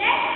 Next.